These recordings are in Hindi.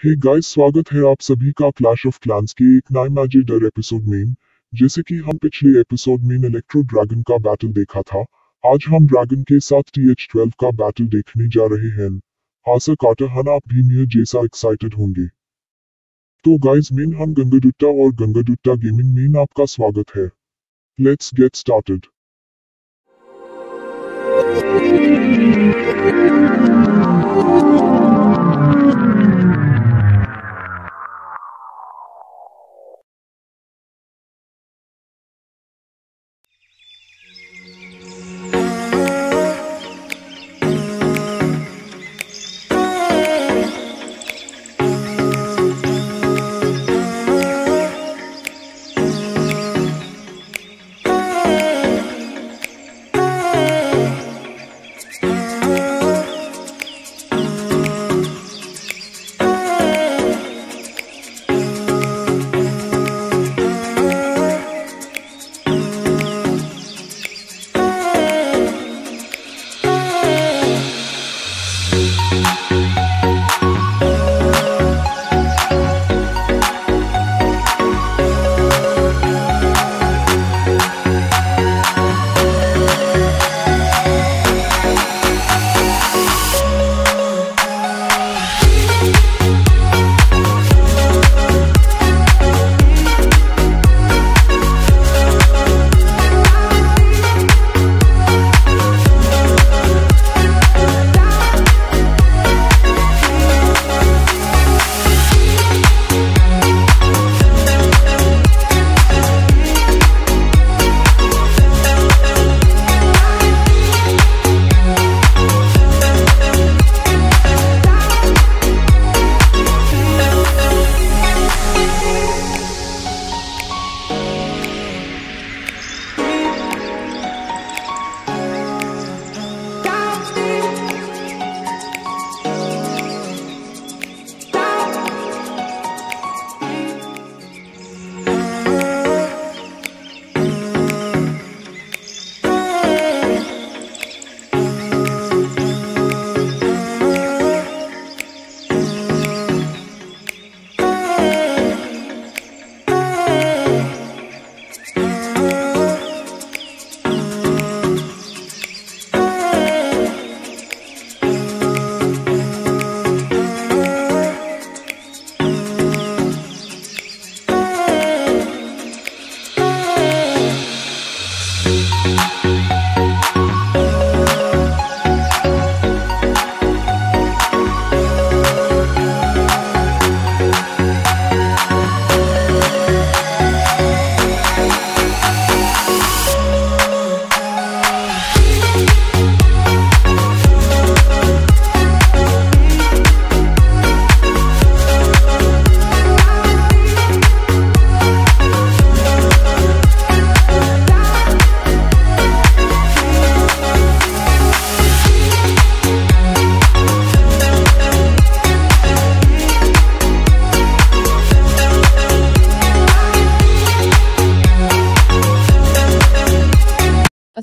हे गाइस स्वागत है आप सभी का क्लैश ऑफ़ क्लैंस के एक नए मैजेडर एपिसोड में। जैसे कि हम पिछले एपिसोड में इलेक्ट्रो ड्रैगन का बैटल देखा था, आज हम ड्रैगन के साथ टी एच ट्वेल्व का बैटल देखने जा रहे हैं। आशा काटा हन आप भी मेरे जैसा एक्साइटेड होंगे। तो गाइस मेन हम गंगाडुट्टा और गंगाडुट्टा गेमिंग मेन आपका स्वागत है। लेट्स गेट स्टार्टेड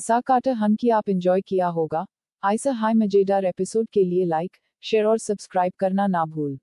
आशा काटा हम की आप इंजॉय किया होगा। ऐसा हाई मज़ेदार एपिसोड के लिए लाइक शेयर और सब्सक्राइब करना ना भूल।